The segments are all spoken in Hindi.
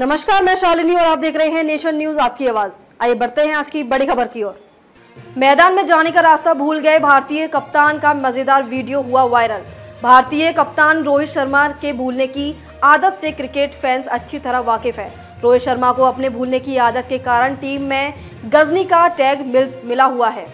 नमस्कार मैं शालिनी और आप देख रहे हैं नेशन न्यूज़ आपकी आवाज़। आइए बढ़ते हैं आज की बड़ी खबर की ओर। मैदान में जाने का रास्ता भूल गए भारतीय कप्तान का मज़ेदार वीडियो हुआ वायरल। भारतीय कप्तान रोहित शर्मा के भूलने की आदत से क्रिकेट फैंस अच्छी तरह वाकिफ है। रोहित शर्मा को अपने भूलने की आदत के कारण टीम में गजनी का टैग मिल, मिला हुआ है।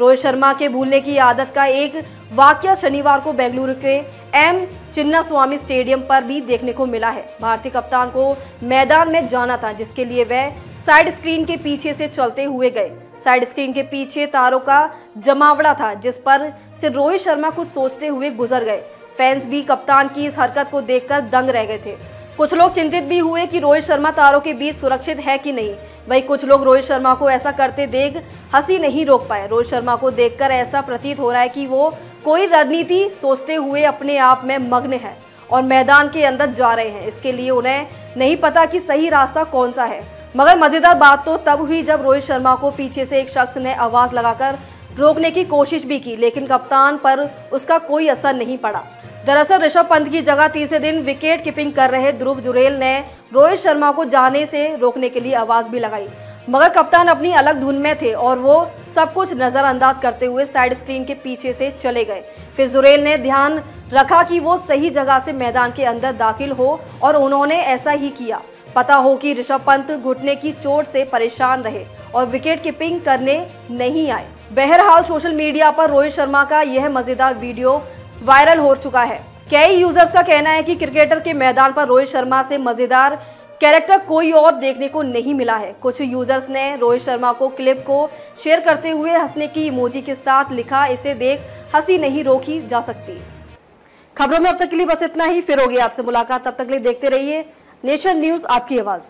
रोहित शर्मा के भूलने की आदत का एक वाक्य शनिवार को बेंगलुरु के एम चिन्ना स्वामी स्टेडियम पर भी देखने को मिला है। भारतीय कप्तान को मैदान में जाना था, जिसके लिए वह साइड स्क्रीन के पीछे से चलते हुए गए। साइड स्क्रीन के पीछे तारों का जमावड़ा था, जिस पर से रोहित शर्मा कुछ सोचते हुए गुजर गए। फैंस भी कप्तान की इस हरकत को देखकर दंग रह गए थे। कुछ लोग चिंतित भी हुए कि रोहित शर्मा तारों के बीच सुरक्षित है कि नहीं। वही कुछ लोग रोहित शर्मा को ऐसा करते देख हँसी नहीं रोक पाए। रोहित शर्मा को देखकर ऐसा प्रतीत हो रहा है कि वो कोई रणनीति सोचते हुए अपने आप में मग्न है और मैदान के अंदर जा रहे हैं। इसके लिए उन्हें नहीं पता कि सही रास्ता कौन सा है। मगर मज़ेदार बात तो तब हुई जब रोहित शर्मा को पीछे से एक शख्स ने आवाज़ लगाकर रोकने की कोशिश भी की, लेकिन कप्तान पर उसका कोई असर नहीं पड़ा। दरअसल ऋषभ पंत की जगह तीसरे दिन विकेट कीपिंग कर रहे ध्रुव जुरेल ने रोहित शर्मा को जाने से रोकने के लिए आवाज़ भी लगाई। मगर कप्तान अपनी अलग धुन में थे और वो सब कुछ नजरअंदाज करते हुए साइड स्क्रीन के पीछे से चले गए। फिर जुरेल ने ध्यान रखा कि वो सही जगह से मैदान के अंदर दाखिल हो और उन्होंने ऐसा ही किया। पता हो कि ऋषभ पंत घुटने की चोट से परेशान रहे और विकेट कीपिंग करने नहीं आए। बहरहाल सोशल मीडिया पर रोहित शर्मा का यह मज़ेदार वीडियो वायरल हो चुका है। कई यूज़र्स का कहना है कि क्रिकेटर के मैदान पर रोहित शर्मा से मज़ेदार कैरेक्टर कोई और देखने को नहीं मिला है। कुछ यूज़र्स ने रोहित शर्मा को क्लिप को शेयर करते हुए हंसने की इमोजी के साथ लिखा, इसे देख हँसी नहीं रोकी जा सकती। खबरों में अब तक के लिए बस इतना ही। फिर होगी आपसे मुलाकात। तब तक लिए देखते रहिए नेशन न्यूज़, आपकी आवाज़।